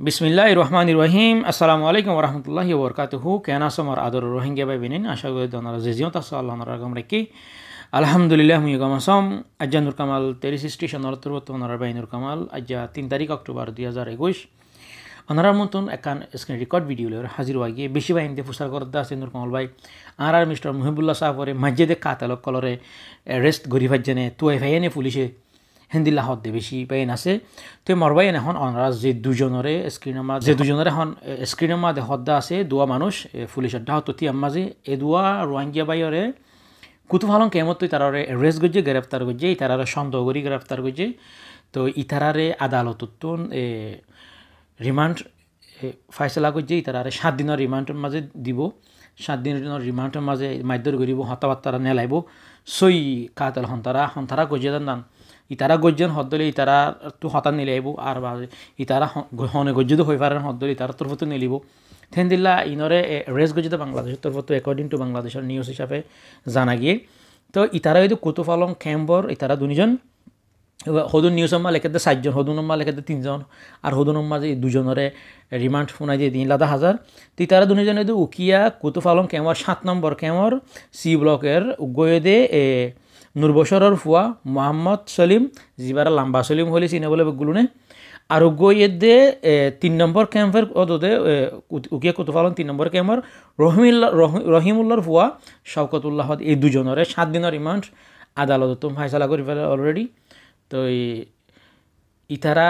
বিসমিল্লাহ রহমান রহিম আসসালামু আলাইকুম রহমতুল্লাহি বরকাতুহু কেনা সমর আদর রোহিঙ্গা বাই বিনিন আশা করি দনারা জেজিও তাস আল্লাহ রাগম রেকি আলহামদুলিল্লাহ মুই গমাসম আজ্জা নুর কামাল তেরিশ স্টেশন অর্থবত ওনারা বাই নুর কামাল আজ্জা তিন তারিখ অক্টোবর দুই হাজার একুশ ওনারার মতন একান স্ক্রিন রেকর্ড ভিডিও লের হাজির হওয়া গিয়ে বেশি বাহিনীতে ফুসার করতে আছে নুর কামাল ভাই আর আর মিস্টার মুহিবুল্লাহ সাহাবরে মসজিদে কাতালক কলরে রেস্ট গরিফার জেনে তুয়াই ভাইয়ানে পুলিশে হেন্দিল্লা হদ দে বেশি পাইন আছে তো মরবাই এখন অনরা যে দুজনরে স্ক্রিনের মা যে দুজনরে এখন স্ক্রিনের মা হদ্দা আছে দুয়া মানুষ পুলিশের ডাহত তিয়াম মাঝে এ দুয়া রোহিঙ্গিয়া বাইরে কুতুফালং কেমত তারারে রেস্ট গজ্জে গ্রেফতার গজ্জে ইতারারে সন্দেহ করি গ্রেফতার গজ্জে। তো ইতারারে আদালতত রিমান্ড ফাইসলা করছে তারারে সাত দিনের রিমান্ডের মাঝে দিব। সাত দিনের রিমান্ডের মাঝে মাধ্যর করিব হতাবার্তারা নেলাইব। সই কাতল হন্তারা হন্তারা গজিয়ে দান। ইতারা গজ্জন হদ্দলে ইতারা তো হতান নিলাইব, আর ইতারা হনে গজ্জিত হয়ে পারেন হদ্দলে ইতারা তরফতো নিলিব থেন দিল্লা ইনরে রেস গজ্জিত বাংলাদেশের তরফতো অ্যাকর্ডিং টু বাংলাদেশের নিউজ হিসাবে জানা গিয়ে। তো ইতারা হয়তো কুতুফালং খেম্বর ইতারা দুজন সদুন নিউজ নম্বর লেখাতে চারজন সদুন নম্বর লেখাতে তিনজন, আর সদুন নম্বর যে দুজনরে রিমান্ড শুনাই দিয়ে তিন লাদা হাজার। তি তারা দুজনে উকিয়া কুতুফালং কেমর সাত নম্বর কেমর সি ব্লকের গয়েদে নুরবসরের ফুয়া, মোহাম্মদ সলিম যিবারা লাম্বা সলিম হলে চিনে বলে বেগুলোনে আর গইয়েদে তিন নম্বর ক্যাম্পের অদতে উকিয়া কুতুফালন তিন নম্বর ক্যাম্পর রহিমুল্লাহ রহিমুল্লাহর ফুয়া শওকতুল্লাহ এই দুজনরে সাত দিনের রিমান্ড আদালত ফাইসলা করে ফেলে অলরেডি তো ইতারা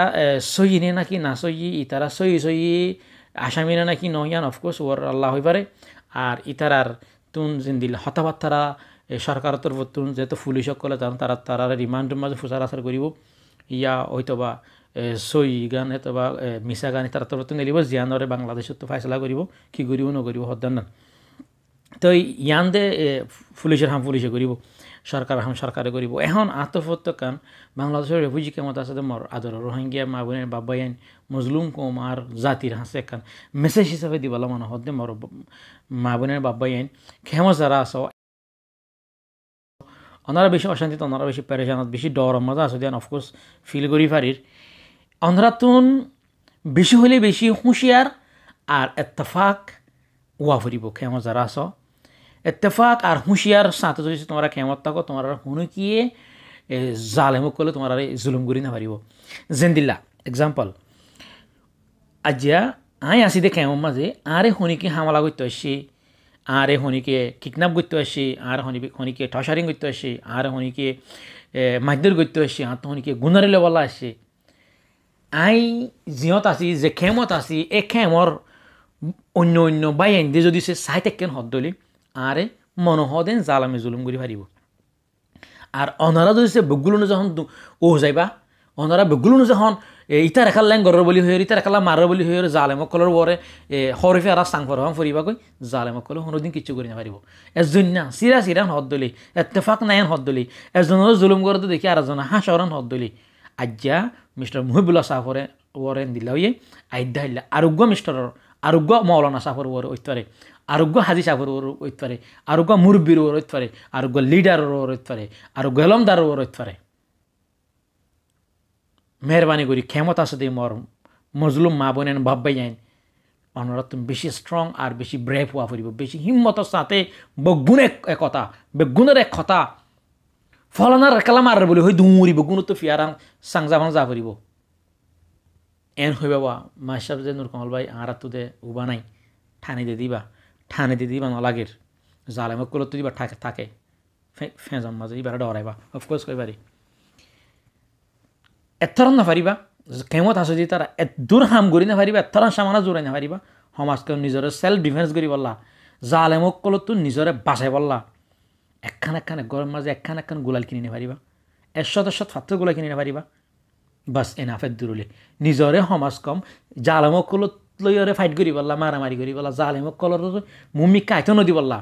সহি নে নাকি না সহি ইতারা সহি সহি আসামি না নাকি নহিয়ান অফকোর্স ওর আল্লাহ হয়ে পারে আর ইতারার তুন জিন্দিল হতাবার্তারা সরকার তরফতুন যেহেতু পুলিশ সকলে তারা তারা তারা রিমান্ডের মাঝে ফুসার আসার করিব। ইয়া হয়তোবা সই গান হয়তোবা মিশা গান তারা তরফতুন নেলিব জিয়ানরে বাংলাদেশত তো ফাইসলা করিব, কি করিব নকরিব হদ্দান না তো ইয়ান দে পুলিশের হাম পুলিশে করিব সরকার হাম সরকারে করিব। এখন আত্মফত্ত কান, বাংলাদেশের রেফিউজি কেমত আছে যে মর, আদর, রোহিঙ্গিয়া, মা বোনের বাবাইন মজলুম কম আর জাতির হাসে কান। মেসেজ হিসাবে দিবালা মনে হদ্দে মর, মা বোনের বাবাইন খেমো যারা আস ওনারা বেশি অশান্তিতে ওনারা বেশি পেরেশানত বেশি ডর, মজা আছে দেন অফকোর্স ফিল করি পারির। ওনারা তুন বেশি হলে বেশি হুঁশিয়ার আর এত্তফাক ওয়া ফুরিব খেমো যারা আস এত্তেফাক আর হুঁশিয়ার সাথে যদি তোমরা খেমত থাকো, তোমার হুনুকিয়ে জালেমক করলে তোমার জুলুম করি না পারিব। জেন্দিল্লা এক্সাম্পল আজিয়া আই আসি দে খেমর মাঝে, আরে হনিকে হামলা করতে আসছি আরে হনিকে কিডন্যাপ করতে আসছি আর হনি হনিকে টসারিং করতে আসছি আর হনিকে মাধ্যর করতে আসছি আর হনিকে গুণারিলে বলা আসছে আই জিহত আছি যে খেমত আছি এ খেমর অন্য অন্য বাইন দিয়ে যদি সে চাই থাকেন হদ্দলি আরে মনোহদেন জালামে জুলুম করে পারিব আর অনারা যদি সে বেগুলো যখন ও যাইবা অনারা বেগুলো যখন ইটা রেখার লেং গরর বলি হয়ে ইটা রেখালা মারার বলি হয়ে জালেমকলের বরে হরিফে আর সাং ফরহাম ফুরিবা কই জালেমকলে কোনোদিন কিছু করি নাপারিব এজন না সিরা সিরান হদ্দলি এত্তেফাক নাইন হদ্দলি এজনের জুলুম করতে দেখি আর এজন হাসরান হদ্দলি আজ্জা মিস্টার মুহিবুল্লাহ সাফরে ওরেন দিলা হইয়ে আইদা হিল্লা আরোগ্য মিস্টারের আরোগ্য মৌলানা সাফর ওর ওইতারে আরোগ্য হাজি সাফর ওর ওইতারে আরোগ্য মুরব্বীর ওর ওইতারে আরোগ্য লিডার ওর ওইতারে আরোগ্য এলমদার ওর মেহরবানি করি, ক্ষমত আছে মর মজলুম মা বোনেন ভাববাই যাইন অনরা তুমি বেশি স্ট্রং আর বেশি ব্রেভ হওয়া ফুরিব। বেশি হিম্মতর সাথে বগুণ এক বেগুণের এক কথা ফলনার রেখালা মারার বলি, হই দুমুরি বেগুণ তো ফিয়ারাং সাংজা ভাংজা ফুরিব। এন হই বাবা মাসাব যে নুর কমল ভাই আর তো দে উবা নাই, ঠানি দিয়ে দিবা, ঠানি দিয়ে দিবা নলাগের। জালেমক কলত দিবা, থাকে থাকে। ফেঁজাম মাঝে এবার ডরাইবা। অফকোর্স কইবারি। এথরন নাপারিবা কেমত আছে যদি তারা দূর হাম করি নাপারিবা এথরন সামানা জোরাই নাপারিবা সমাজকে নিজৰে সেলফ ডিফেন্স কৰি বললা জালেমক কলতো নিজৰে বাচাই বললা একখান একখান গরম মাঝে একখান একখান গোলাল কিনি নাপারিবা এশত এশত ফাত্র গোলাল কিনি নাপারিবা বাস এনাফের দূরলে নিজৰে সমাজ কম জালেমক কলত লইরে ফাইট করি বললা মারামারি করি বললা জালেমক কলর মুমি কাইতো নদী বললা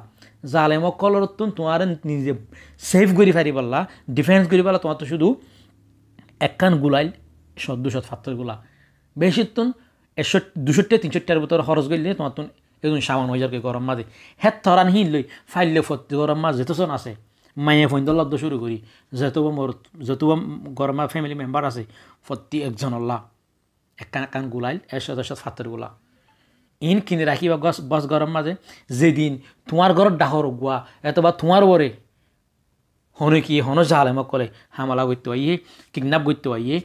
জালেমক কলর তোমার নিজে সেফ করি ফারি বললা ডিফেন্স বললা তোমার তো শুধু একখান গুলাইল শত দুশত ফাত্তরগুলা। বেশি তুন, একশো দুশোটি তিনশোটার ভিতরে খরচ করলে তোমার তুন একদম সামান হয়ে যাবে গরম মাঝে। হেত থরান হিন লই ফাইলে ফত্তি গরম মাছ যেতজন আছে। মায়ে ফোন দল্লাদ শুরু করি। যেহেতু মোর, যেহেতু গরমা ফ্যামিলি মেম্বার আছে, ফত্তি একজন আল্লাহ একান একান গুলাইল এরশত এরশত ফাতরগুলা। ইন কিনে রাখিবা গছ বস গরম মাঝে, যেদিন তোমার ঘরত ডাহর গুয়া এতবা তোমার ওরে হনে কি হনো জালে কলে হামলা করতে আইয়ে কিডন্যাপ করতে আইয়ে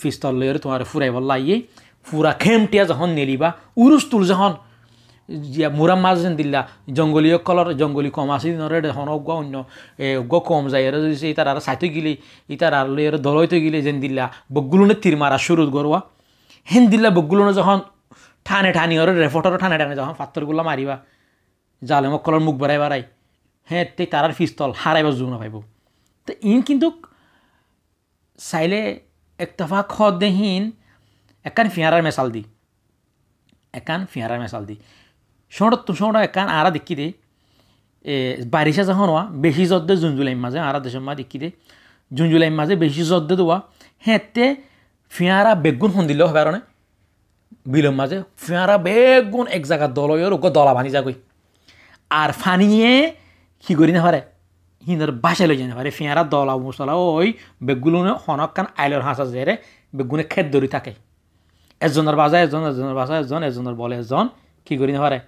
ফিস্তল লইরে তোমার ফুরাই বল্লা আইয়ে ফুরা খেমটিয়া যখন নেলিবা উরুস তুল যখন মুরাম মাছ যেন দিলা জঙ্গলীয় কলর জঙ্গলি কম আছে নরে হন অজ্ঞ অন্য অজ্ঞ কম যায় এর যদি ইতার আর সাইতে গিলে ইতার আর লইয়ের দলইতে গিলে যেন দিলা বগুলুনে তীর মারা শুরু করবা হেন দিলা বগুলুনে যখন ঠানে ঠানি ওর রেফটর ঠানে ঠানে যখন পাত্তরগুলো মারিবা জালে মক্কলর মুখ বাড়াই বাড়াই হ্যাঁ তারার ফিস্তল হারাইবার জোর না পাইব তো ইন কিন্তু চাইলে একতফা খ দেহীন একান ফিয়ারার মেশাল দি। একান ফিয়ারার মেশাল দি। শোঁড় তো শোঁড় একান আরা দেখি দে। বারিশা যখন হওয়া বেশি জদ্দে জুন জুলাই মাঝে আরা দেশের মা দেখি দে। জুন জুলাই মাঝে বেশি জদ্দে দেওয়া হ্যাঁ তে ফিয়ারা বেগুন সন্দিল হবে আর বিলম মাঝে ফিয়ারা বেগুন এক জায়গা দলয়ের ওকে দলা ভানি যাগই আর ফানিয়ে কি করি না পারে হিন্দর বাসায় লই যাই পারে ফিয়ারা, দলা মশলা ওই বেগুলো হনক কান আইলর হাঁসা জেরে বেগুনে খেত ধরি থাকে। এজনের বাজা এজন এজনের বাজা এজন এজনের বলে এজন, কি করি না পারে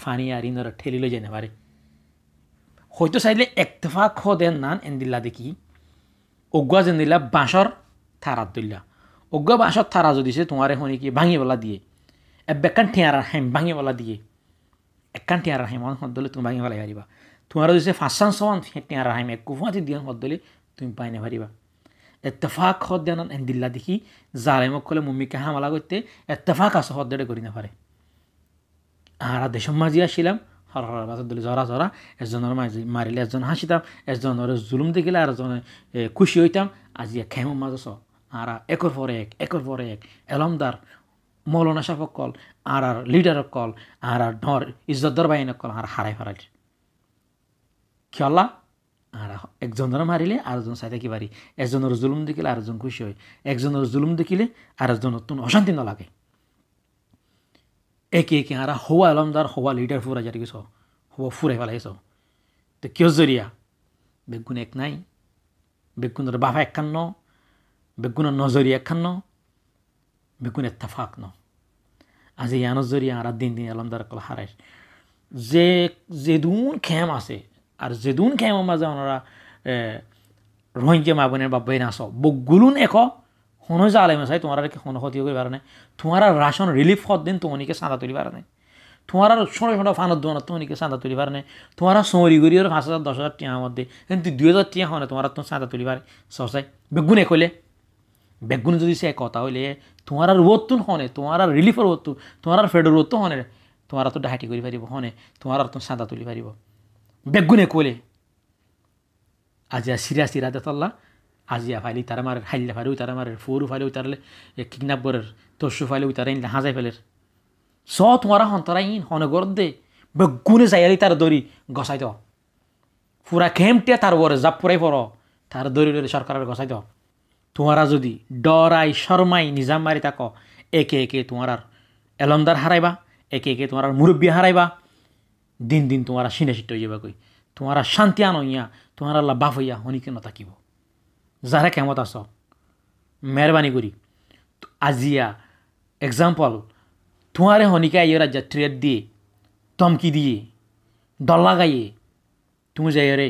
ফানি আর ইন্দর ঠেলি লই যাই না পারে হয়তো চাইলে একতফা খ দেন নান এন্দিল্লা দেখি। অগুয়া যেন দিলা বাঁশর থারাত দিল্লা অজ্ঞ বাঁশর থারা যদি সে তোমার এখন কি ভাঙিবেলা দিয়ে। এবেকান ঠেয়ারা হেম ভাঙিবেলা দিয়ে। একান টিয়ার রাহিম হদ দলে তুমি ভাঙি ফেলাই পারিবা তোমার যদি ফাঁসান সমান রাহিম এক কুফাতি দিয়ে হদ দলে তুমি পাই না পারিবা এত্তেফাক হদ দেন দিল্লা দেখি, জালেমক কলে মুম্মিকে হামলা করতে এত্তেফাক আছে হদ দেড়ে করি না পারে। আর দেশম মাঝি আসছিলাম হর হর বাজার দলে জরা জরা এজনের মাঝি মারিলে এজন হাসিতাম এজনের জুলুম দেখিলে আর এজনে খুশি হইতাম আজি খেম মাঝে চ আর একর পরে এক একর পরে এক এলমদার মৌলানা সাফক কল আর আর লিডার কল আর আর ঢর ইজ্জতদার বাহিনী কল আর হারাই হারাই খেলা আর একজনের মারিলে আরেকজন চাই থাকি পারি একজনের জুলুম দেখিলে আরেকজন খুশি হয়। একজনের জুলুম দেখিলে আরেকজন নতুন অশান্তি নলাগে। একে একে আর হওয়া আলমদার হওয়া লিডার ফুরা যাতে কিছু হওয়া ফুরাই ফেলাইছ তো কিয় জরিয়া বেগুন এক নাই। বেগুনের বাফা একান্ন বেগুনের নজরি একান্ন বেগুন এত্তাফাক ন। আজি ইয়ানোর জরিয়া আর দিন দিন আলমদার কল হারাই যে যেদুন খেম আছে আর যেদুন খেমের মাঝে ওনারা রোহিঙ্গা মা বোনের বা বই নাচ বগুলুন এক হনো যে আলেমে চাই তোমার কি হনো ক্ষতি করি পারে তোমার রাশন রিলিফ হত দিন তোমাকে চাঁদা তুলি পারে নাই তোমার ছোটো ছোটো ফানত দোকানত তোমাকে চাঁদা তুলি পারে নাই তোমার চৌরি গড়ি আর পাঁচ হাজার দশ হাজার টিয়ার মধ্যে কিন্তু দুই হাজার টিয়া হয় তোমার তোমার চাঁদা তুলি পারে সচাই বেগুনে কইলে বেগুন যদি সে কথা হইলে, তোমার ওতুন হনে তোমার রিলিফর ওতু তোমার ফেডর ওতো হনে তোমার তো ডাহাটি করি পারিব হনে তোমার তো সাদা তুলি পারিব বেগুনে কোলে। আজিয়া সিরা সিরা দেতল্লা আজিয়া ফাইলি তারা মারে হাইলে ফাইলে তারা মারে ফুরু ফাইলে তারলে কিডন্যাপ করের তসু ফাইলে তারা ইনলে হাজাই ফেলের। স তোমারা হন্তরা ইন, হনে গর দে বেগুনে যাইয়ালি তার দড়ি গসাই দাও পুরা খেমটে তার ওরে জাপ পুরাই পড়, তার দড়ি দড়ি সরকারের গসাই দাও তোমারা যদি ডরাই শরমাই নিজাম মারি থাকো, একে একে তোমার এলমদার হারাইবা, একে একে তোমার মুরব্বী হারাইবা দিন দিন তোমারা সিট হয়ে যাবা কই? তোমারা শান্তি আনো ইয়া, তোমার আল্লাহ বাপ হইয়া হনিকে নতাকিব যারা কেমত আস মেহরবানি করি। আজিয়া এক্সাম্পল তোমারে হনিকা ইয়ে রাজ্যা ট্রেড দিয়ে, ধমকি দিয়ে, দল লাগাইয়ে, তুমি যাই রে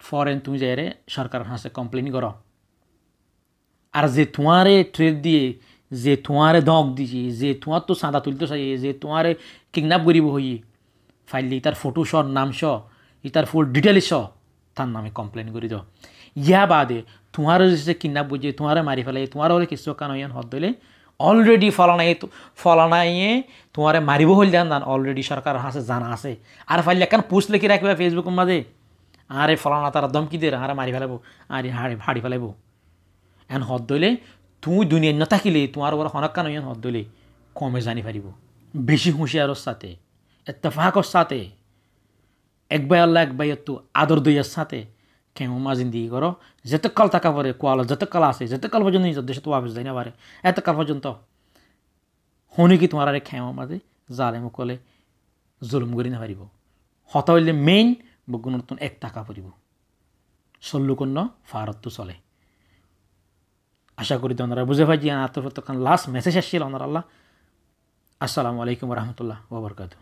ফরেন তুমি যাই রে, সরকার হাসে কমপ্লেন করো। আর যে তোমারে ট্রেড দিয়ে, যে তোমারে দক দিছে, যে তোমার তো চাঁদা তুলতে চাই যে তোমারে কিডন্যাপ করিব হইয়ে ফাইলে ইতার ফটো শ নাম শ ইতার ফুল ডিটেলস শ তার নামে কমপ্লেন করে দাও। ইয়া বাদে তোমার যে কিডন্যাপ বুঝে তোমারে মারি ফেলে তোমার হলে কিছু কান ইয়ান হদ দিলে অলরেডি ফলানাই ফলানাইয়ে তোমারে মারিব হল দেন দান অলরেডি সরকার হাসে জানা আছে। আর ফাইলে একান পোস্ট লিখে রাখবে ফেসবুকের মাঝে আরে ফলানা তারা দমকি দে আরে মারি ফেলাবো আরে হাড়ি হাড়ি ফেলাবো। এন হদ দইলে তুই দুনিয়াত নাথাকিলে তোমার ওপর হনক্কা নয় হদ দইলে কমে জানি পারিব বেশি হুঁশিয়ারর সাথে এত্তেফাকর সাথে এক বাই আল্লাহ এক বাই একটু আদর দইয়ার সাথে কেমন মাজিন দিয়ে করো। যেতকাল টাকা পরে কোয়াল, যেতকাল আছে, যেতকাল পর্যন্ত নিজের দেশে তো আবেশ দেয় না পারে, এতকাল পর্যন্ত হনি কি তোমার আরে খেমো মাঝে জালে মুকলে জুলুম করি না পারিব। হত হইলে মেইন বগুণ নতুন এক টাকা পরিব। চল্লু কন্য, ফারত চলে। আশা করি তোমরা বুঝে পাই যে আত্মপ্রত্যক্ষণ লাস্ট মেসেজ আসছিল ওনার আল্লাহ। আসসালামু আলাইকুম রহমতুল্লাহ ওবরকাতু